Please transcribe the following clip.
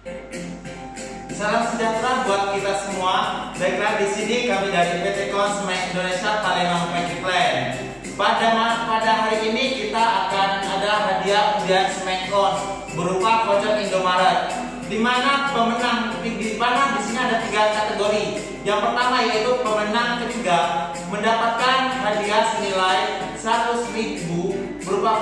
Salam sejahtera buat kita semua. Baiklah di sini kami dari PT Konsmek Indonesia Palembang Magic Plan. Pada pada hari ini kita akan ada hadiah undian Smekon berupa voucher Indomaret. Di mana pemenang di mana di sini ada tiga kategori. Yang pertama yaitu pemenang ketiga mendapatkan hadiah senilai 100.000 berupa